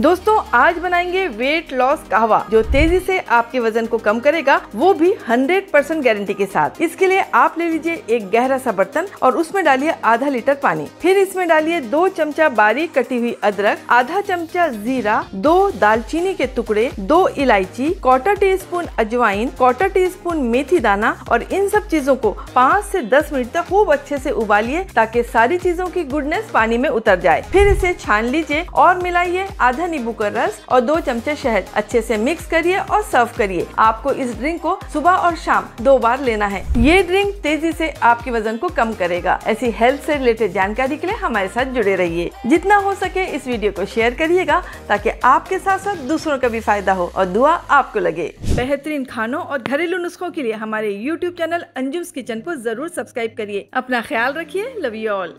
दोस्तों, आज बनाएँगे वेट लॉस कहवा, जो तेज़ी से आपके वज़न को कम करेगा, वो भी 100 परसेंट गारंटी के साथ। इसके लिए आप ले लीजिए एक गहरा सा बर्तन और उसमें डालिए आधा लीटर पानी। फिर इसमें डालिए दो चमचा बारीक कटी हुई अदरक, आधा चमचा जीरा, दो दालचीनी के टुकड़े, दो इलायची क्वार्टर टी स्पून अजवाइन क्वार्टर टी स्पून मेथी दाना और इन सब चीज़ों को पाँच से दस मिनट तक खूब अच्छे से उबालिए, ताकि सारी चीज़ों की गुडनेस पानी में उतर जाए। फिर इसे छान लीजिए और मिलाइए आधा नींबू का रस और दो चमचे शहद। अच्छे से मिक्स करिए और सर्व करिए। आपको इस ड्रिंक को सुबह और शाम दो बार लेना है। ये ड्रिंक तेज़ी से आपके वज़न को कम करेगा। ऐसी हेल्थ से रिलेटेड जानकारी के लिए हमारे साथ जुड़े रहिए। जितना हो सके इस वीडियो को शेयर करिएगा ताकि आपके साथ साथ दूसरों का भी फ़ायदा हो और दुआ आपको लगे। बेहतरीन खानों और घरेलू नुस्खों के लिए हमारे यूट्यूब चैनल अंजुम्स किचन को ज़रूर सब्सक्राइब करिए। अपना ख्याल रखिए। Love you all